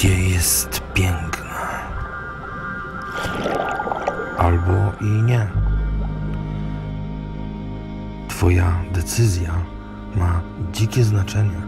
gdzie jest piękna. Albo i nie. Twoja decyzja ma dzikie znaczenie.